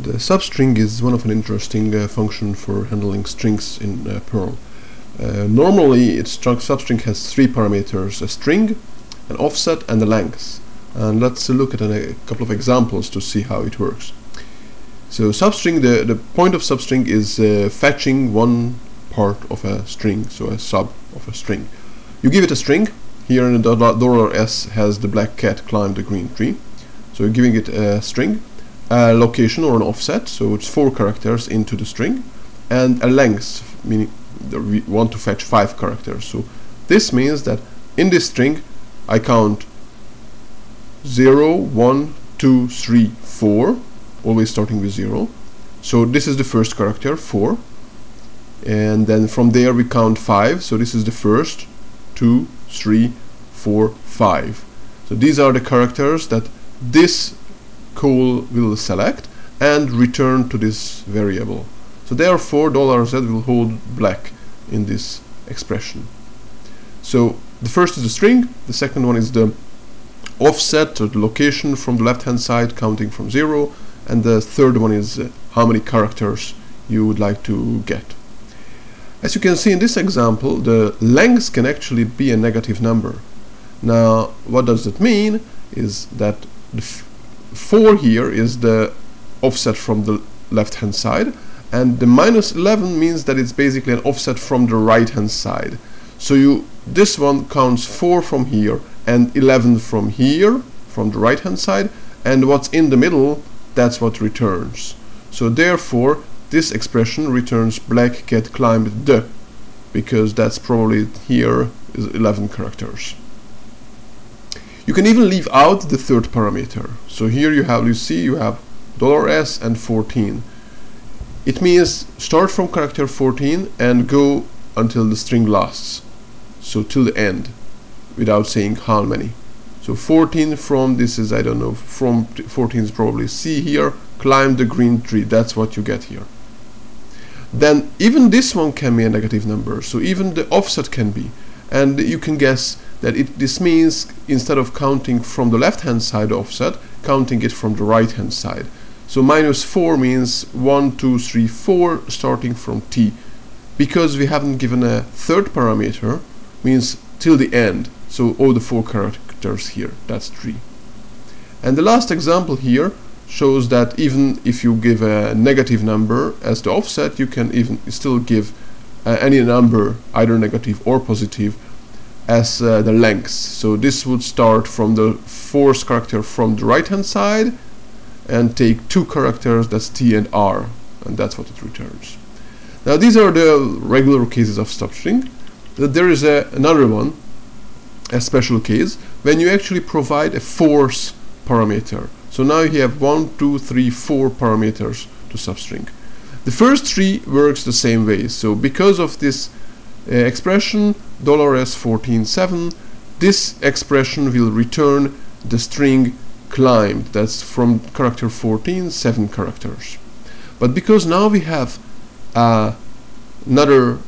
The substring is one of an interesting uh, function for handling strings in uh, Perl. Uh, normally, its substring has three parameters: a string, an offset, and a length. And let's look at an, a couple of examples to see how it works. So substring, the, the point of substring is uh, fetching one part of a string, so a sub of a string. You give it a string. Here in the dollar $s has the black cat climbed the green tree. So you're giving it a string a location or an offset, so it's four characters into the string, and a length, meaning we want to fetch five characters. So this means that in this string I count 0, 1, 2, 3, 4, always starting with 0. So this is the first character, 4. And then from there we count 5, so this is the first, 2, 3, 4, 5. So these are the characters that this call will select and return to this variable. So therefore $z will hold black in this expression. So the first is the string, the second one is the offset or the location from the left hand side counting from zero and the third one is uh, how many characters you would like to get. As you can see in this example the length can actually be a negative number. Now what does that mean is that the 4 here is the offset from the left hand side and the minus 11 means that it's basically an offset from the right hand side. So you this one counts 4 from here and 11 from here from the right hand side and what's in the middle that's what returns. So therefore this expression returns black cat climbed the because that's probably here is 11 characters you can even leave out the third parameter. So here you have, you see, you have $s and 14. It means start from character 14 and go until the string lasts. So till the end, without saying how many. So 14 from this is I don't know from 14 is probably C here. Climb the green tree. That's what you get here. Then even this one can be a negative number. So even the offset can be, and you can guess that it, this means instead of counting from the left hand side offset, counting it from the right hand side. So minus 4 means 1, 2, 3, 4 starting from t. Because we haven't given a third parameter, means till the end. So all the four characters here, that's 3. And the last example here shows that even if you give a negative number as the offset, you can even still give uh, any number, either negative or positive, as uh, the length. So this would start from the fourth character from the right hand side and take two characters, that's T and R, and that's what it returns. Now these are the regular cases of substring. There is a, another one, a special case, when you actually provide a force parameter. So now you have one, two, three, four parameters to substring. The first three works the same way. So because of this uh, expression $s147 this expression will return the string climbed. That's from character 14 seven characters. But because now we have uh, another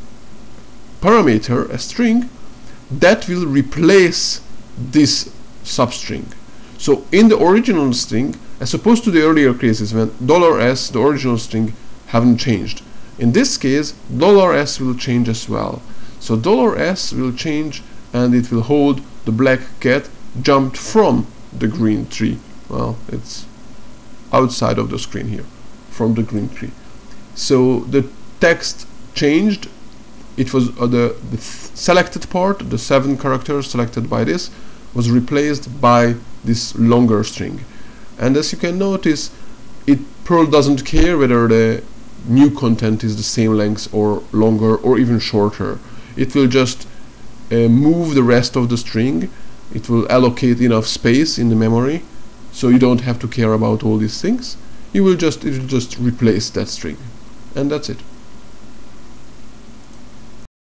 parameter a string that will replace this substring. So in the original string as opposed to the earlier cases when $s the original string haven't changed. In this case, $s will change as well. So dollar $s will change and it will hold the black cat jumped from the green tree. Well, it's outside of the screen here, from the green tree. So the text changed. It was uh, the, the selected part, the seven characters selected by this, was replaced by this longer string. And as you can notice, it Perl doesn't care whether the new content is the same length or longer or even shorter it will just uh, move the rest of the string. It will allocate enough space in the memory so you don't have to care about all these things. You will just it will just replace that string and that's it